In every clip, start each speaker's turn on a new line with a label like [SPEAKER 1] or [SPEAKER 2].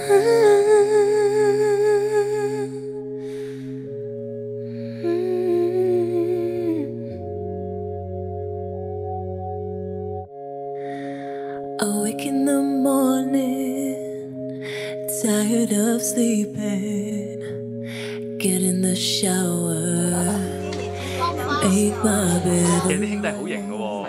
[SPEAKER 1] Awake in the morning, tired of sleeping. Get in the shower, make my
[SPEAKER 2] 其
[SPEAKER 1] bed.
[SPEAKER 2] 实啲兄弟好型嘅喎。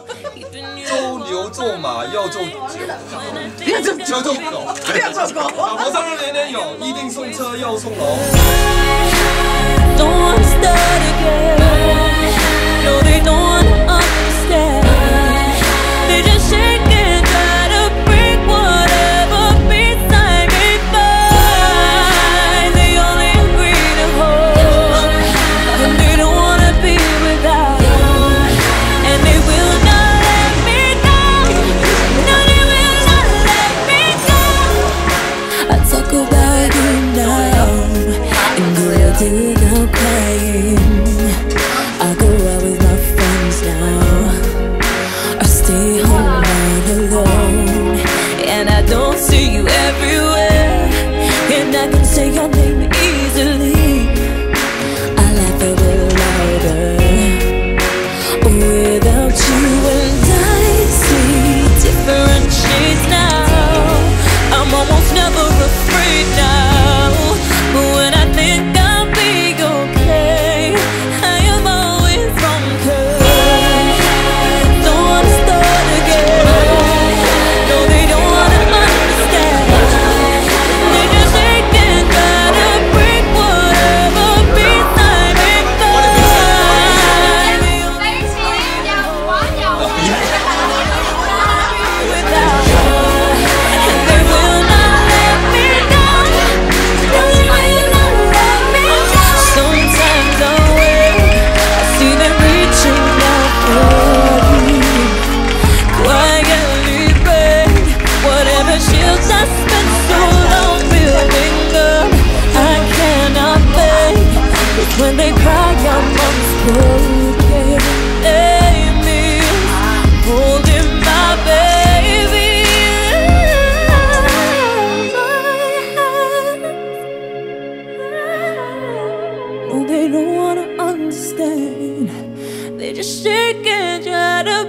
[SPEAKER 3] 做牛做马要做酒，
[SPEAKER 4] 要做
[SPEAKER 3] 狗。
[SPEAKER 4] 要做狗。
[SPEAKER 3] 老婆生日年年有，一定送车要送樓。
[SPEAKER 1] And don't wanna understand. They just shake and try to